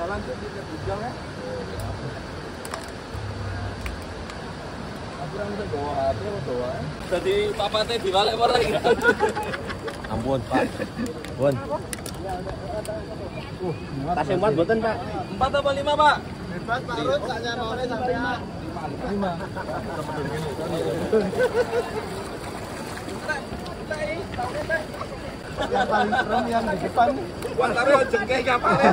jalan tuh di bujang ya. Jadi papate diwalek ora iki. Ampun, Pak. Pun. Uh, mboten, Pak? 4 apa 5, Pak? Hebat Pak Rut, lima. Lima. Yang paling serem yang di depan. Wah, taruh jengkeh kapalnya.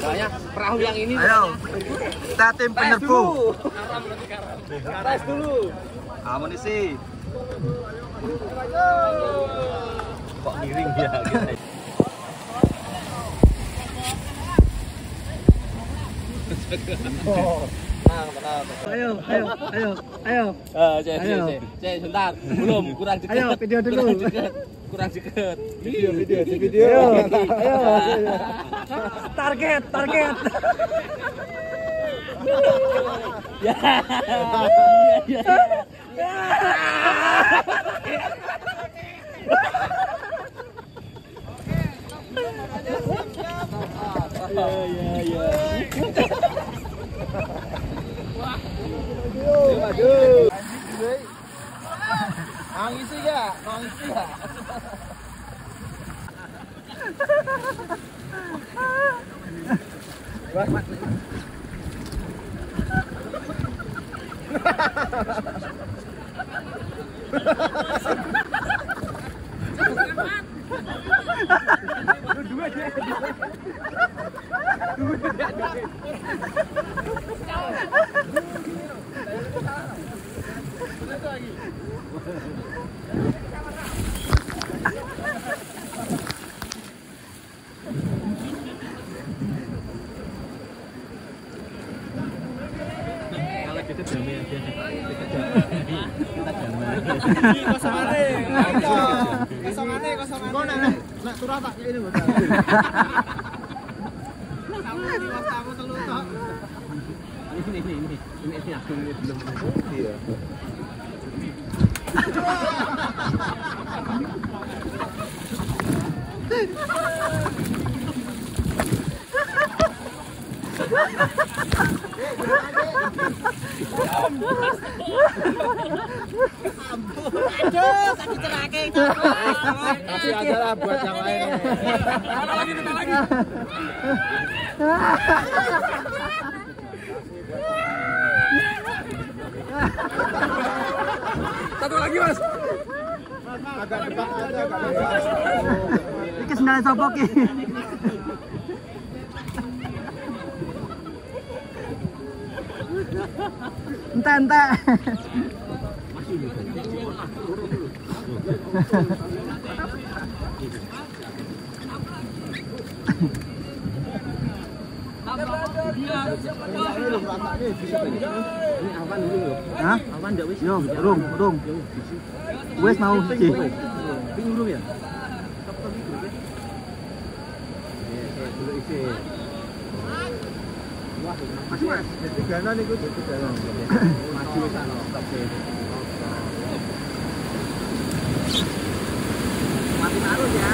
Soalnya perahu yang ini Ayo. Kita tim karam. Tes dulu. Amunisi. kok miring dia. Ayo, ayo, ayo, ayo. Ah, cek, cek, Ayo. cek. Cek, sebentar. Belum, kurang deket. Ayo, video dulu. Kurang deket. Kurang deket. Video, video, di video. Ayo, ayo. Target, target. Ya. Ya, ya. Ya, ya, ya. Maju. Nangisi ya, nangisi ya. Gitu aja. Damai. Kosongane. Kosongane, kosongane. Kok nek nek turah tak ini lho. Kamu ini waktu aku telu tok. Ini ini ini ini aku belum. Iya. Aduh, kan dicerake. Kasih aja lah buat yang lain. lagi, kita lagi. Lagi, Mas. Agak depan aja, sendal entek. Ini awan dulu. Hah? Awan ndak wis. Yo, urung, urung. Wes mau siji. Ping urung ya? Dulu isi. Mas Mas, jadi gana nih gue jadi gana. Maju wis ana. Mati marus ya.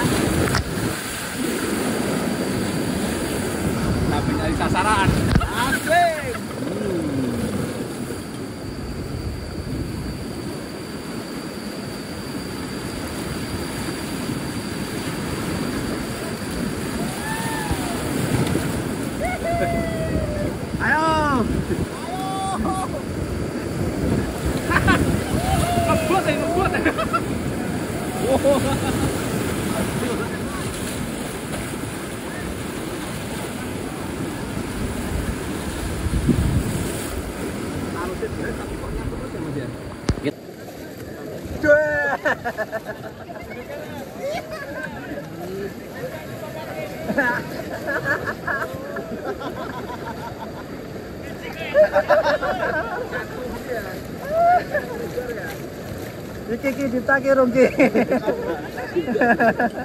Ditake rong ki.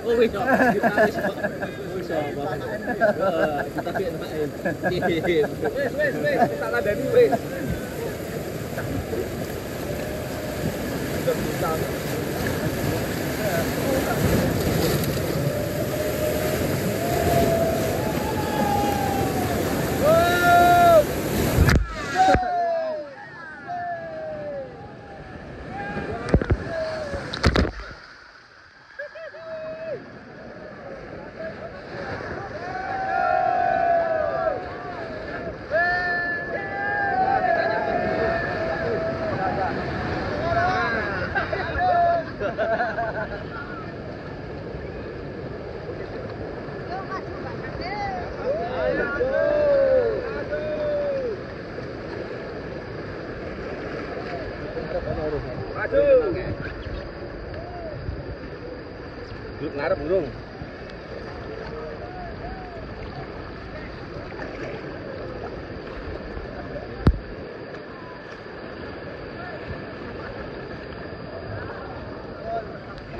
Oh wis kok. Wis kok. Wis kok. Kita piye main. Wes, wes, wes. Tak ladani wes. Maju. Duduk ngarep burung.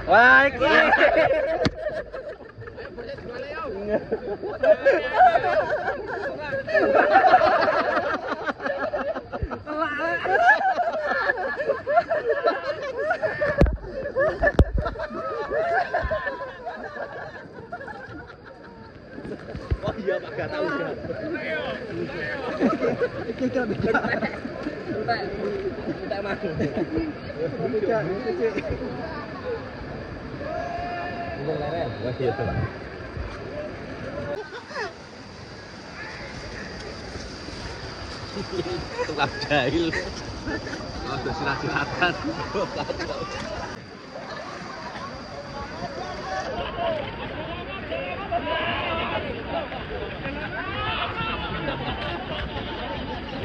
Wah, iki. Oh gak tahu ya. Iki iki bisa. Entek. Entek mah. Bisa, iki. Wah iya tuh. Tukang jahil. Oh, silat-silatan.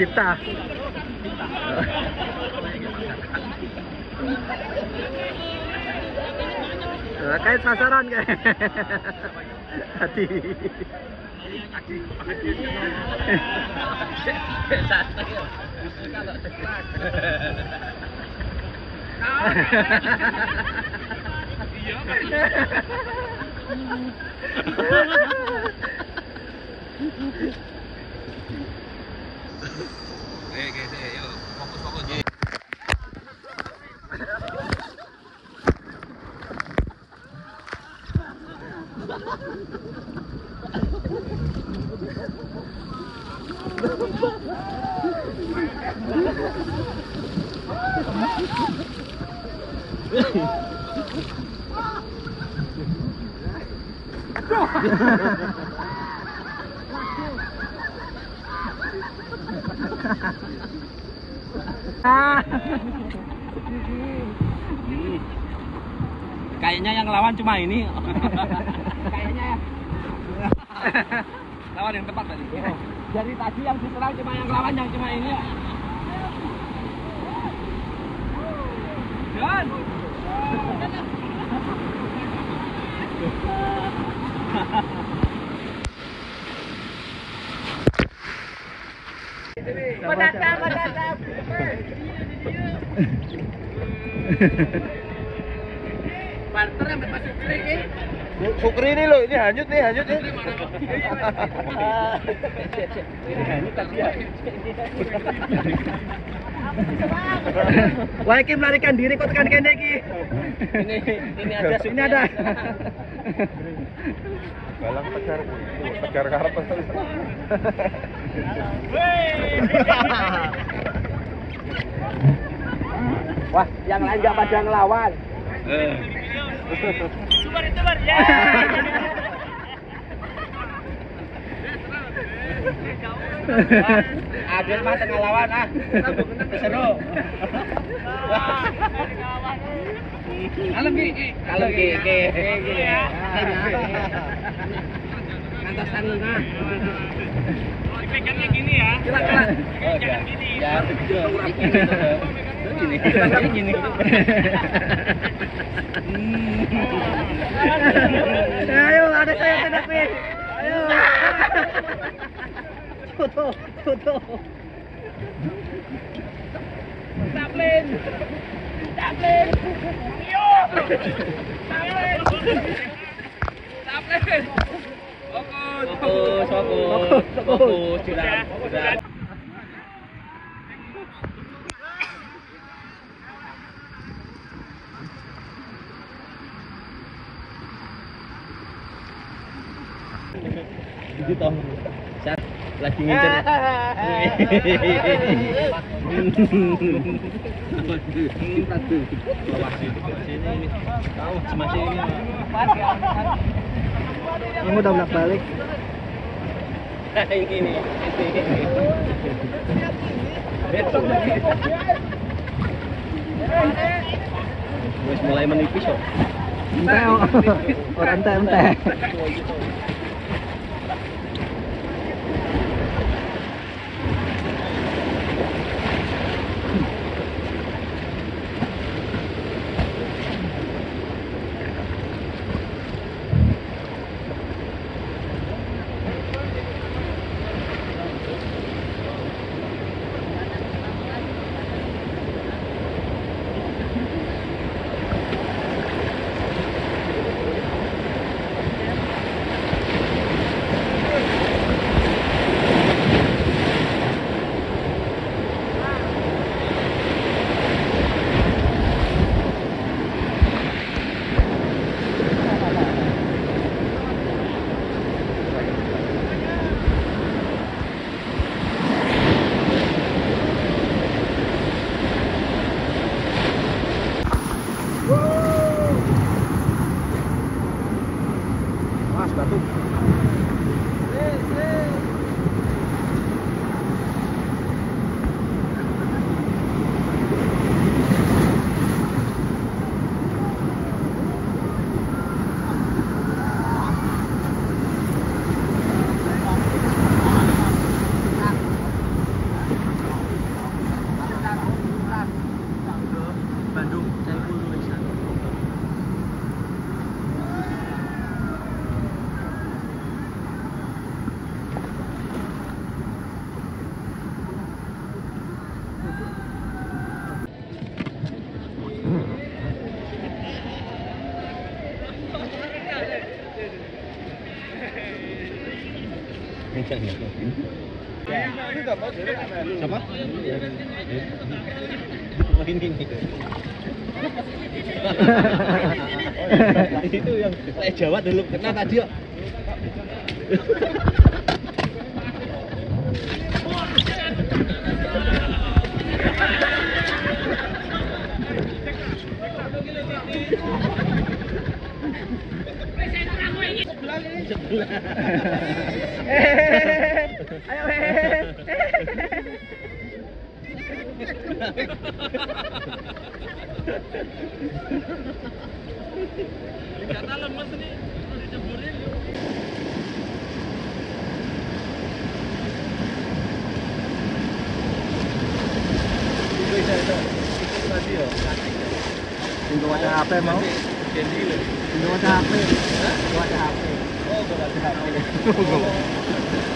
Kita. Kayak sasaran kayak. Hati. Oke, oke, oke, yuk. Fokus, Kayaknya yang lawan cuma ini. Kayaknya ya. lawan yang tepat tadi. Dari tadi yang diserang cuma yang lawan yang cuma ini. John. Mendatang, mendatang. Partner yang masuk ini. Sukri ini loh, ini hanyut nih, hanyut nih. Ini hanyut tapi ya. Wah, iki melarikan diri kok tekan kene iki. Ini ini ada Ini ada. Balang tegar, tegar karep. Wah, yang lain nggak pada ngelawan. Adil mah tengah lawan ah. Seru. Kalem ki. Kalem ki. Antas tangan nah. Dipegangnya gini ya. Gerak gerak. Jangan gini. Ya, gini. Gini. Gini. Ayo, ada saya hadapi. Ayo. Foto, foto. Fokus, fokus, fokus. Itu toh. Lagi ngincer. Tahu masih ini. Udah balik. Wes mulai menipis kok. Ente, oh. orang Oh, ini nih. itu yang saya Jawa dulu kena tadi kok. Ayo, eh. Tinggal waca HP mau? Tinggal waca HP. Waca HP. Ya no manuk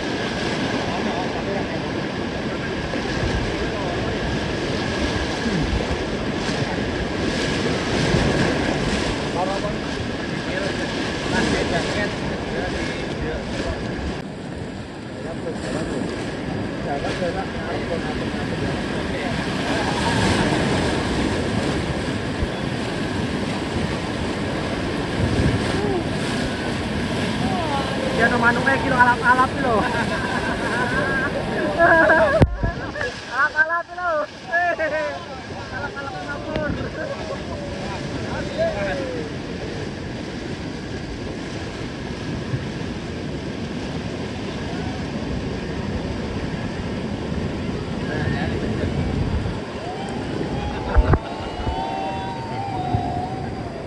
iki lho alap-alap iki lho. Alap-alap lho. Alap-alap ngapur.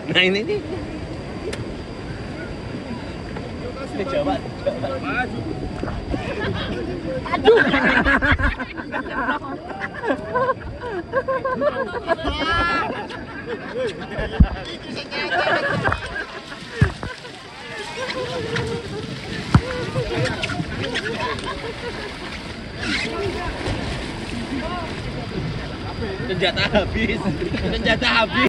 Nah ini nih. Ini Jawa. Senjata habis. Senjata habis.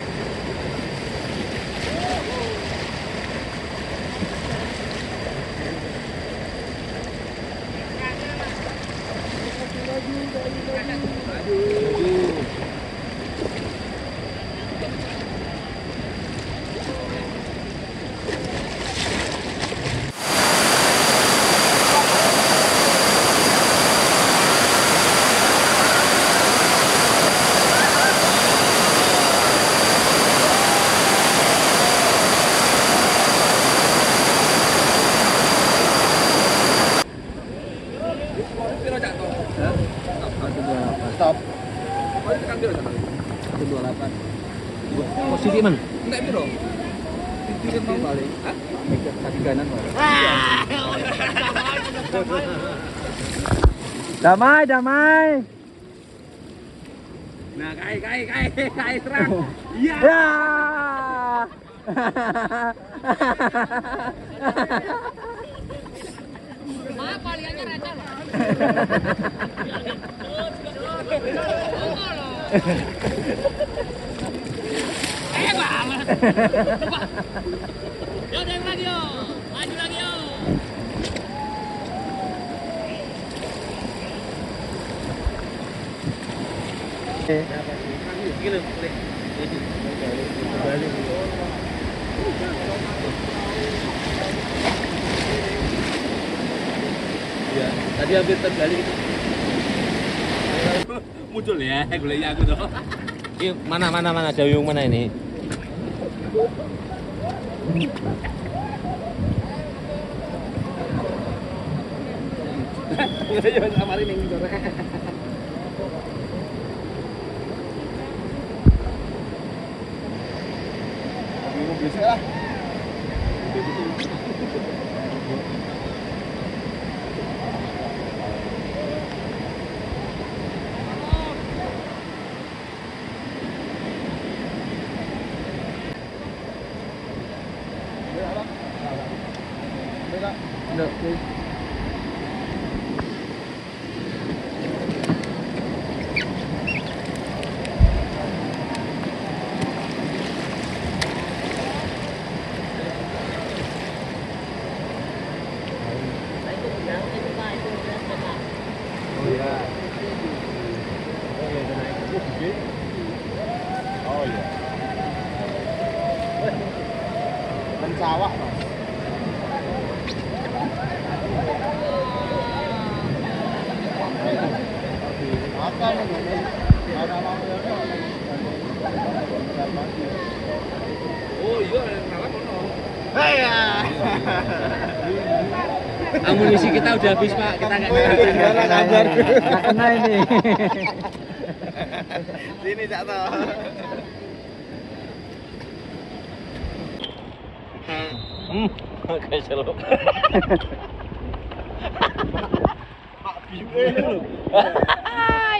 Damai, damai. Nah, kai kai kai kai serang. Iya. Ya. Iya, tadi hampir terbalik. Muncul ya, goleknya aku tuh. Ini mana mana mana dayung mana ini? Oh Amunisi kita udah habis pak, kita nggak Gimana kabar? Nggak kena ini. Sini Cak To. Hmm, oke selalu.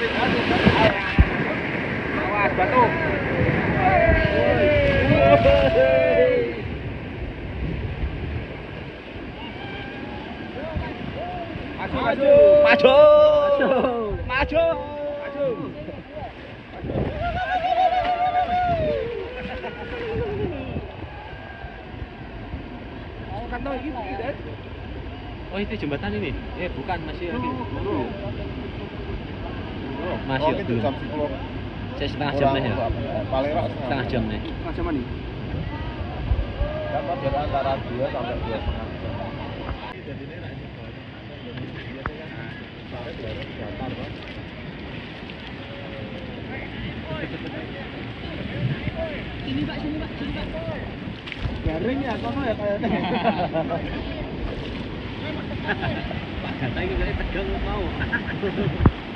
Awas batu. Maju, maju. Maju. Maju. Oh. Oh itu jembatan ini? Eh bukan masih lagi. Masih Oh, itu belum. jam 10. Saya setengah jam nih ya. Paling rak Setengah jam nih. Macam mana? Dapat dari antara 2 sampai 2 setengah jam. Garing ya, kono ya kayaknya. Pak Gata itu tegang mau.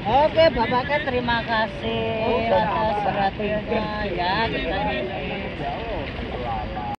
Oke, Bapak kan terima kasih atas perhatiannya ya kita.